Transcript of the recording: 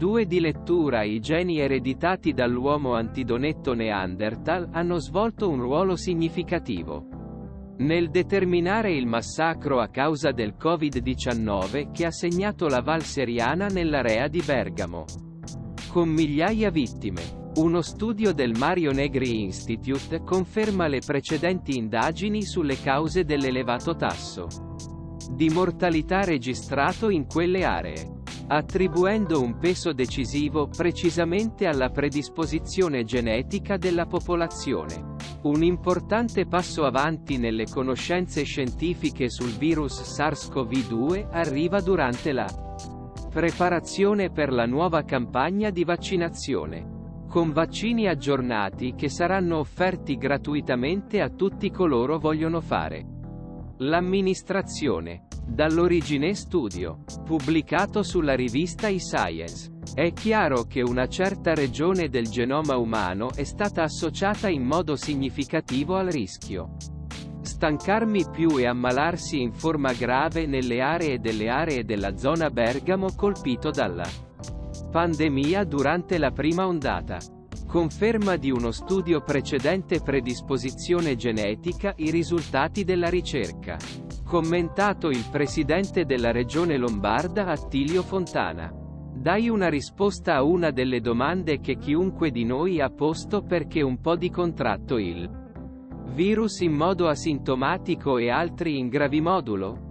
Due di lettura I geni ereditati dall'uomo antidonetto Neanderthal hanno svolto un ruolo significativo nel determinare il massacro a causa del Covid-19 che ha segnato la Val Seriana nell'area di Bergamo. Con migliaia vittime. Uno studio del Mario Negri Institute conferma le precedenti indagini sulle cause dell'elevato tasso di mortalità registrato in quelle aree attribuendo un peso decisivo precisamente alla predisposizione genetica della popolazione. Un importante passo avanti nelle conoscenze scientifiche sul virus SARS-CoV-2 arriva durante la preparazione per la nuova campagna di vaccinazione con vaccini aggiornati che saranno offerti gratuitamente a tutti coloro vogliono fare. L'amministrazione Dall'origine studio. Pubblicato sulla rivista eScience. È chiaro che una certa regione del genoma umano è stata associata in modo significativo al rischio. Stancarmi più e ammalarsi in forma grave nelle aree delle aree della zona Bergamo colpito dalla pandemia durante la prima ondata. Conferma di uno studio precedente predisposizione genetica i risultati della ricerca. Commentato il presidente della regione lombarda Attilio Fontana. Dai una risposta a una delle domande che chiunque di noi ha posto perché un po' di contratto il virus in modo asintomatico e altri in gravimodulo?